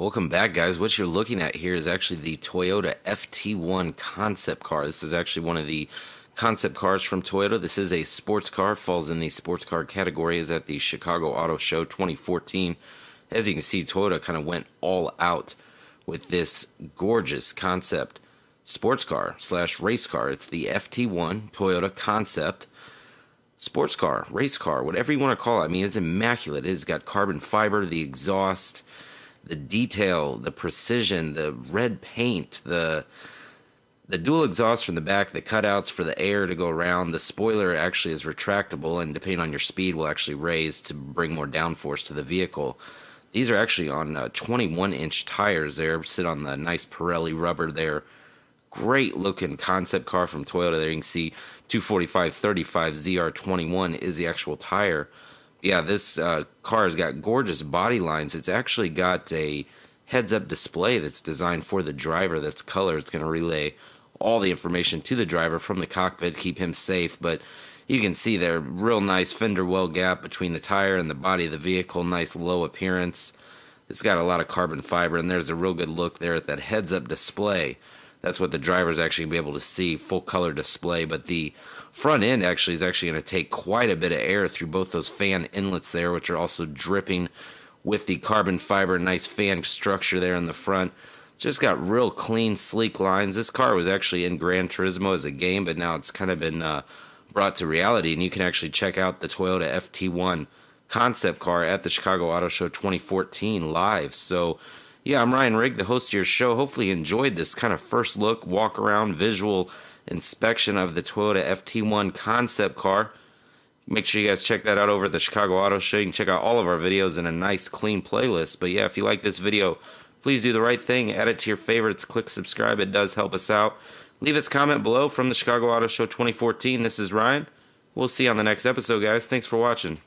Welcome back, guys. What you're looking at here is actually the Toyota FT1 concept car. This is actually one of the concept cars from Toyota. This is a sports car, falls in the sports car category, is at the Chicago Auto Show 2014. As you can see, Toyota kind of went all out with this gorgeous concept sports car slash race car. It's the FT1 Toyota concept sports car, race car, whatever you want to call it. I mean, it's immaculate. It's got carbon fiber, the exhaust, the detail, the precision, the red paint, the the dual exhaust from the back, the cutouts for the air to go around. The spoiler actually is retractable, and depending on your speed, will actually raise to bring more downforce to the vehicle. These are actually on uh, 21 inch tires. There sit on the nice Pirelli rubber there great looking concept car from Toyota. There you can see 245 35 ZR21 is the actual tire. Yeah, this uh, car has got gorgeous body lines. It's actually got a heads up display that's designed for the driver that's color. It's going to relay all the information to the driver from the cockpit, keep him safe. But you can see there, real nice fender well gap between the tire and the body of the vehicle. Nice low appearance. It's got a lot of carbon fiber, and there's a real good look there at that heads up display that's what the driver's actually be able to see full color display but the front end actually is actually going to take quite a bit of air through both those fan inlets there which are also dripping with the carbon fiber nice fan structure there in the front. Just got real clean sleek lines. This car was actually in gran turismo as a game but now it's kind of been uh, brought to reality and you can actually check out the toyota ft1 concept car at the chicago auto show 2014 live. So yeah, I'm Ryan Rigg, the host of your show. Hopefully, you enjoyed this kind of first look, walk around, visual inspection of the Toyota FT1 concept car. Make sure you guys check that out over at the Chicago Auto Show. You can check out all of our videos in a nice, clean playlist. But yeah, if you like this video, please do the right thing. Add it to your favorites. Click subscribe. It does help us out. Leave us a comment below from the Chicago Auto Show 2014. This is Ryan. We'll see you on the next episode, guys. Thanks for watching.